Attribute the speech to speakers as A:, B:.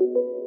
A: you.